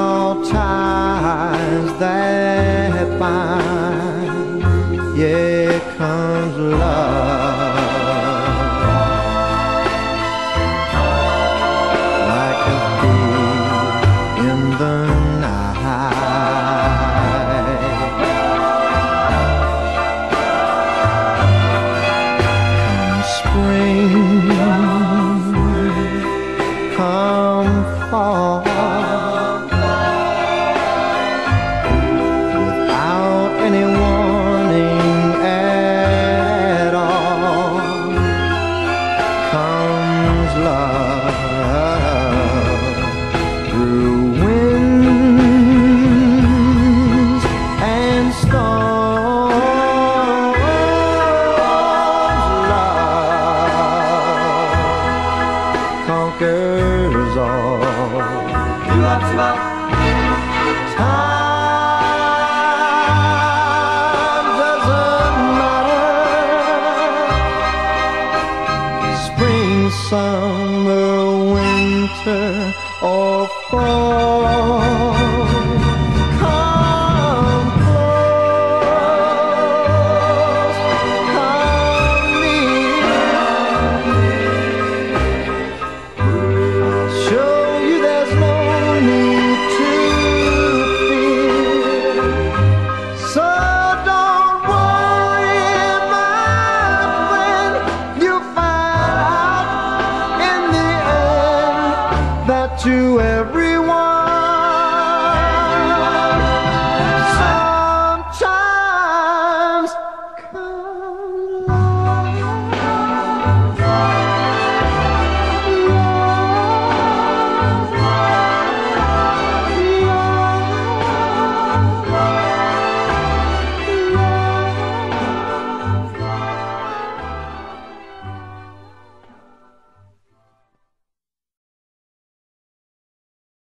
eyes that fine, yeah, comes love. Like a thief in the night. Come spring, come fall. Summer, winter, or fall. To every